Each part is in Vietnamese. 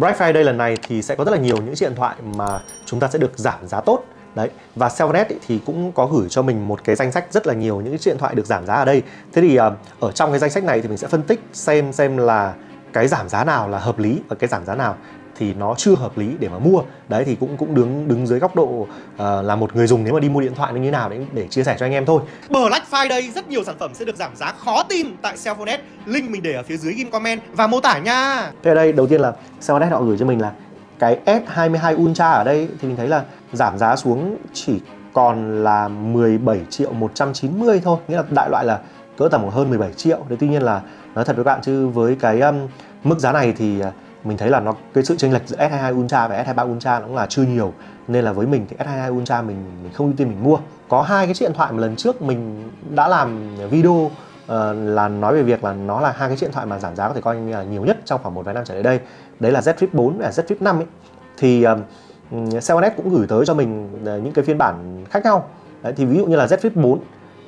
Black Friday lần này thì sẽ có rất là nhiều những chiếc điện thoại mà chúng ta sẽ được giảm giá tốt. Đấy, và Cellnet thì cũng có gửi cho mình một cái danh sách rất là nhiều những chiếc điện thoại được giảm giá ở đây. Thế thì ờ, ở trong cái danh sách này thì mình sẽ phân tích xem xem là cái giảm giá nào là hợp lý và cái giảm giá nào thì nó chưa hợp lý để mà mua. Đấy thì cũng cũng đứng đứng dưới góc độ uh, là một người dùng nếu mà đi mua điện thoại nó như nào để để chia sẻ cho anh em thôi. Black Friday rất nhiều sản phẩm sẽ được giảm giá khó tin tại Cellphone link mình để ở phía dưới ghim comment và mô tả nha. Thế ở đây đầu tiên là Cellphone họ gửi cho mình là cái S22 Ultra ở đây thì mình thấy là giảm giá xuống chỉ còn là 17 triệu 190 thôi. Nghĩa là đại loại là cỡ tầm hơn 17 triệu. Đấy tuy nhiên là nói thật với bạn chứ với cái um, mức giá này thì à, mình thấy là nó cái sự chênh lệch giữa S22 Ultra và S23 Ultra nó cũng là chưa nhiều. Nên là với mình thì S22 Ultra mình mình không ưu tiên mình mua. Có hai cái chiếc điện thoại mà lần trước mình đã làm video uh, là nói về việc là nó là hai cái điện thoại mà giảm giá có thể coi như là nhiều nhất trong khoảng một vài năm trở lại đây. Đấy là Z Flip 4 và Z Flip 5 ấy. Thì ờ, uh, Cellnet cũng gửi tới cho mình uh, những cái phiên bản khác nhau. Đấy, thì ví dụ như là Z Flip 4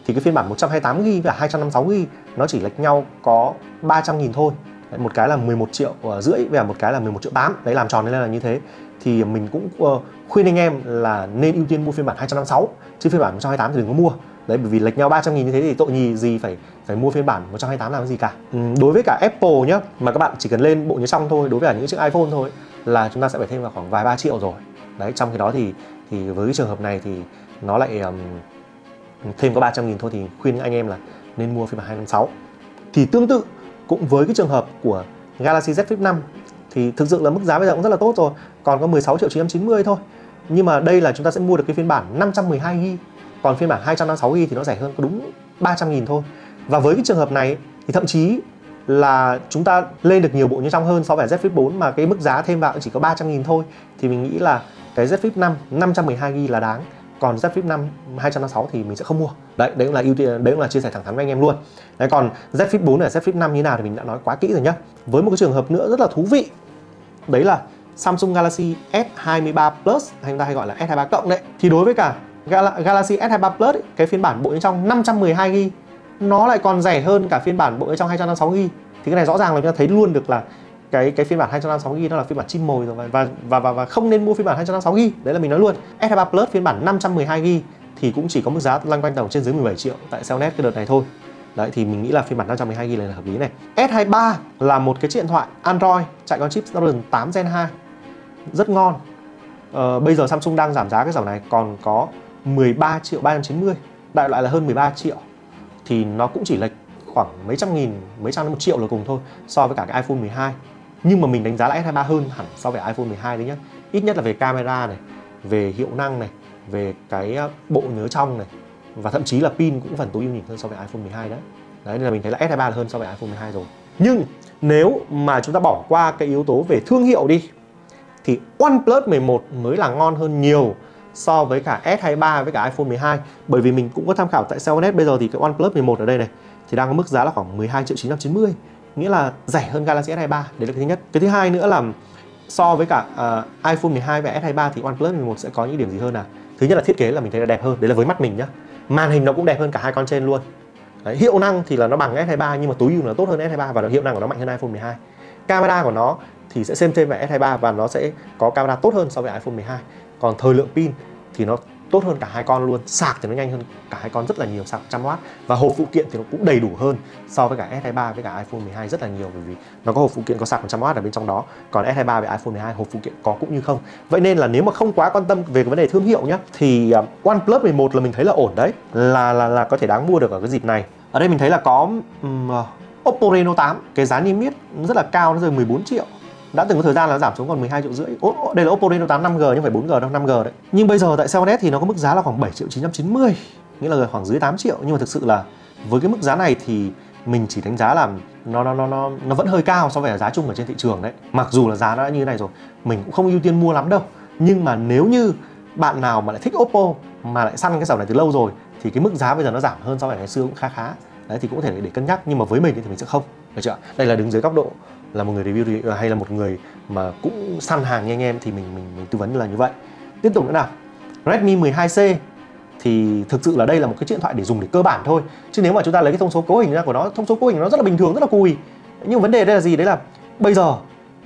thì cái phiên bản 128GB và 256GB nó chỉ lệch nhau có 300.000 thôi. Một cái là 11 triệu ờ, rưỡi và một cái là 11 triệu 8 đấy làm tròn lên là như thế. Thì mình cũng uh, khuyên anh em là nên ưu tiên mua phiên bản 256 chứ phiên bản 128 thì đừng có mua. Đấy bởi vì lệch nhau 300 nghìn như thế thì tội nhì gì phải phải mua phiên bản 128 làm gì cả. Ừ, đối với cả Apple nhá mà các bạn chỉ cần lên bộ nhớ trong thôi đối với cả những chiếc iPhone thôi là chúng ta sẽ phải thêm vào khoảng vài ba triệu rồi. Đấy trong khi đó thì thì với cái trường hợp này thì nó lại um, thêm có 300 nghìn thôi thì khuyên anh em là nên mua phiên bản 256 thì tương tự, cũng với cái trường hợp của Galaxy Z Flip 5 thì thực sự là mức giá bây giờ cũng rất là tốt rồi, còn có 16 triệu 990 thôi. Nhưng mà đây là chúng ta sẽ mua được cái phiên bản 512 GB còn phiên bản 256 GB thì nó rẻ hơn có đúng 300 nghìn thôi. Và với cái trường hợp này, thì thậm chí là chúng ta lên được nhiều bộ như trong hơn so với Z Flip 4 mà cái mức giá thêm vào chỉ có 300 nghìn thôi, thì mình nghĩ là cái Z Flip 5 512 GB là đáng còn Z Flip 5 256 thì mình sẽ không mua. Đấy đấy cũng là ưu tiên đấy cũng là chia sẻ thẳng thắn với anh em luôn. Đấy còn Z Flip 4 và Z Flip 5 như nào thì mình đã nói quá kỹ rồi nhá. Với một cái trường hợp nữa rất là thú vị đấy là Samsung Galaxy S23 Plus hay chúng ta hay gọi là S23 cộng đấy. Thì đối với cả Galaxy S23 Plus ấy, cái phiên bản bộ bên trong 512 GB nó lại còn rẻ hơn cả phiên bản bộ bên trong 256 GB thì cái này rõ ràng là chúng ta thấy luôn được là cái cái phiên bản 256 GB nó là phiên bản chim mồi rồi và và và và không nên mua phiên bản 256 GB đấy là mình nói luôn S23 Plus phiên bản 512 GB thì cũng chỉ có mức giá lăn quanh tầm trên dưới 17 triệu tại Cellnet cái đợt này thôi Đấy thì mình nghĩ là phiên bản 512 GB này là hợp lý này. S23 là một cái chiếc điện thoại Android chạy con chip Snapdragon 8 Gen 2. Rất ngon. Ờ, bây giờ Samsung đang giảm giá cái dòng này còn có 13 triệu 390, đại loại là hơn 13 triệu. Thì nó cũng chỉ lệch khoảng mấy trăm nghìn, mấy trăm đến một triệu là cùng thôi so với cả cái iPhone 12 nhưng mà mình đánh giá là S23 hơn hẳn so với iPhone 12 đấy nhá. Ít nhất là về camera này, về hiệu năng này, về cái ờ, bộ nhớ trong này, và thậm chí là pin cũng phần tối ưu nhỉnh hơn so với iPhone 12 đấy. Đấy, nên là mình thấy là S23 là hơn so với iPhone 12 rồi. Nhưng nếu mà chúng ta bỏ qua cái yếu tố về thương hiệu đi, thì OnePlus 11 mới là ngon hơn nhiều so với cả S23 với cả iPhone 12 bởi vì mình cũng có tham khảo tại Cellnet. Bây giờ thì cái OnePlus 11 ở đây này, thì đang có mức giá là khoảng 12 triệu 990 nghĩa là rẻ hơn Galaxy S23 đấy là cái thứ nhất. Cái thứ hai nữa là so với cả uh, iPhone 12 và S23 thì OnePlus 11 sẽ có những điểm gì hơn à thứ nhất là thiết kế là mình thấy là đẹp hơn đấy là với mắt mình nhá. Màn hình nó cũng đẹp hơn cả hai con trên luôn. Đấy, hiệu năng thì là nó bằng S23 nhưng mà tối ưu nó tốt hơn S23 và hiệu năng của nó mạnh hơn iPhone 12 camera của nó thì sẽ xem thêm về S23 và nó sẽ có camera tốt hơn so với iPhone 12 còn thời lượng pin thì nó tốt hơn cả hai con luôn. Sạc thì nó nhanh hơn cả hai con rất là nhiều sạc 100W và hộp phụ kiện thì nó cũng đầy đủ hơn so với cả S23 với cả iPhone 12 rất là nhiều bởi vì nó có hộp phụ kiện có sạc 100W ở bên trong đó. Còn S23 với iPhone 12 hộp phụ kiện có cũng như không. Vậy nên là nếu mà không quá quan tâm về cái vấn đề thương hiệu nhá thì à, OnePlus 11 là mình thấy là ổn đấy. Là là là có thể đáng mua được ở cái dịp này. Ở đây mình thấy là có um, Oppo Reno 8 cái giá niêm yết rất là cao nó rơi 14 triệu đã từng có thời gian là giảm xuống còn 12 triệu rưỡi. Ô, đây là Oppo Reno 8 5G nhưng phải 4G đâu 5G đấy. Nhưng bây giờ tại Cellnet thì nó có mức giá là khoảng 7 triệu 990 nghĩa là khoảng dưới 8 triệu. Nhưng mà thực sự là với cái mức giá này thì mình chỉ đánh giá là nó nó nó nó nó vẫn hơi cao so với giá chung ở trên thị trường đấy. Mặc dù là giá nó đã như thế này rồi mình cũng không ưu tiên mua lắm đâu. Nhưng mà nếu như bạn nào mà lại thích Oppo mà lại săn cái dòng này từ lâu rồi thì cái mức giá bây giờ nó giảm hơn so với ngày xưa cũng khá khá đấy thì cũng có thể để cân nhắc nhưng mà với mình thì mình sẽ không. Được chưa đây là đứng dưới góc độ là một người review ờ, hay là một người mà cũng săn hàng như anh em thì mình mình, mình tư vấn là như vậy. Tiếp tục nữa nào. Redmi 12C thì thực sự là đây là một cái điện thoại để dùng để cơ bản thôi. Chứ nếu mà chúng ta lấy cái thông số cấu hình ra của nó thông số cấu hình nó rất là bình thường rất là cùi. Nhưng vấn đề đây là gì? Đấy là bây giờ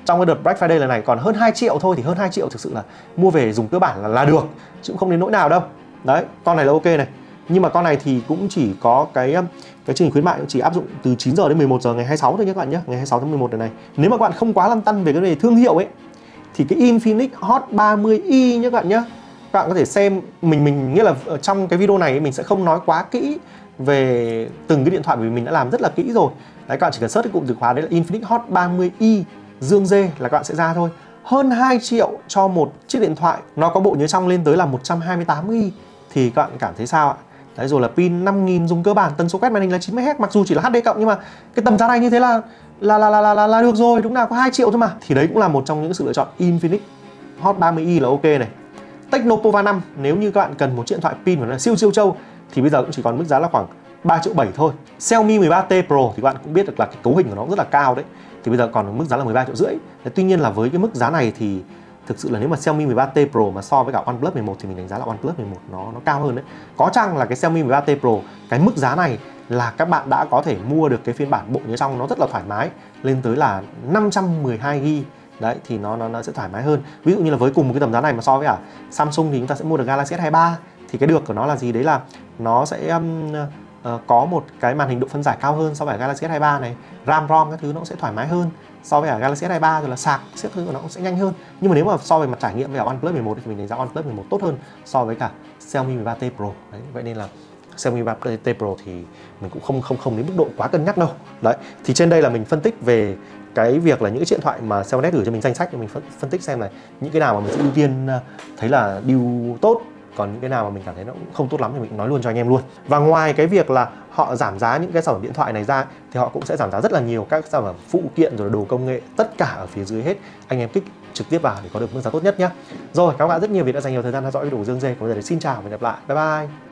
trong cái đợt Black Friday lần này còn hơn 2 triệu thôi thì hơn 2 triệu thực sự là mua về dùng cơ bản là, là được chứ cũng không đến nỗi nào đâu. Đấy con này là ok này nhưng mà con này thì cũng chỉ có cái cái chương trình khuyến mại chỉ áp dụng từ 9 giờ đến 11 giờ ngày 26 thôi nhé các bạn nhé, ngày 26 tháng 11 này nếu mà các bạn không quá lăn tăn về cái đề thương hiệu ấy, thì cái Infinix Hot 30i nhé các bạn nhé. Các bạn có thể xem mình mình nghĩa là ở trong cái video này mình sẽ không nói quá kỹ về từng cái điện thoại vì mình đã làm rất là kỹ rồi. Đấy, các bạn chỉ cần search cái cụm từ khóa đấy là Infinix Hot 30i dương dê là các bạn sẽ ra thôi. Hơn 2 triệu cho một chiếc điện thoại, nó có bộ nhớ trong lên tới là 128 GB thì các bạn cảm thấy sao ạ? Đấy rồi là pin 5000 dùng cơ bản tần số quét màn hình là 90 Hz mặc dù chỉ là HD cộng nhưng mà cái tầm giá này như thế là là là là là, là, là được rồi đúng nào có 2 triệu thôi mà. Thì đấy cũng là một trong những sự lựa chọn Infinix Hot 30i là ok này. Technopova 5 nếu như các bạn cần một chiếc điện thoại pin mà nó siêu siêu trâu thì bây giờ cũng chỉ còn mức giá là khoảng 3 triệu 7 thôi. Xiaomi 13T Pro thì các bạn cũng biết được là cái cấu hình của nó rất là cao đấy. Thì bây giờ còn mức giá là 13 triệu rưỡi. Tuy nhiên là với cái mức giá này thì thực sự là nếu mà Xiaomi 13T Pro mà so với cả OnePlus 11 thì mình đánh giá là OnePlus 11 nó nó cao hơn đấy. Có chăng là cái Xiaomi 13T Pro cái mức giá này là các bạn đã có thể mua được cái phiên bản bộ nhớ trong nó rất là thoải mái lên tới là 512 GB đấy thì nó nó nó sẽ thoải mái hơn. Ví dụ như là với cùng một cái tầm giá này mà so với cả Samsung thì chúng ta sẽ mua được Galaxy S23 thì cái được của nó là gì đấy là nó sẽ um, uh, có một cái màn hình độ phân giải cao hơn so với Galaxy S23 này, RAM ROM các thứ nó cũng sẽ thoải mái hơn so với cả Galaxy S23 rồi là sạc các thứ của nó cũng sẽ nhanh hơn. Nhưng mà nếu mà so về mặt trải nghiệm với cả OnePlus 11 thì mình đánh giá OnePlus 11 tốt hơn so với cả Xiaomi 13T Pro. Đấy vậy nên là Xiaomi 13T Pro thì mình cũng không không không đến mức độ quá cân nhắc đâu. Đấy thì trên đây là mình phân tích về cái việc là những cái điện thoại mà Xiaomi gửi cho mình danh sách thì mình phân, phân tích xem là những cái nào mà mình sẽ ưu tiên ờ, thấy là điều tốt còn những cái nào mà mình cảm thấy nó cũng không tốt lắm thì mình nói luôn cho anh em luôn. Và ngoài cái việc là họ giảm giá những cái sản phẩm điện thoại này ra, thì họ cũng sẽ giảm giá rất là nhiều các sản phẩm phụ kiện rồi đồ công nghệ, tất cả ở phía dưới hết. Anh em kích trực tiếp vào để có được mức giá tốt nhất nhé rồi các bạn rất nhiều vì đã dành nhiều thời gian theo dõi video Dương Dê. Còn bây giờ xin chào và hẹn gặp lại. Bye bye.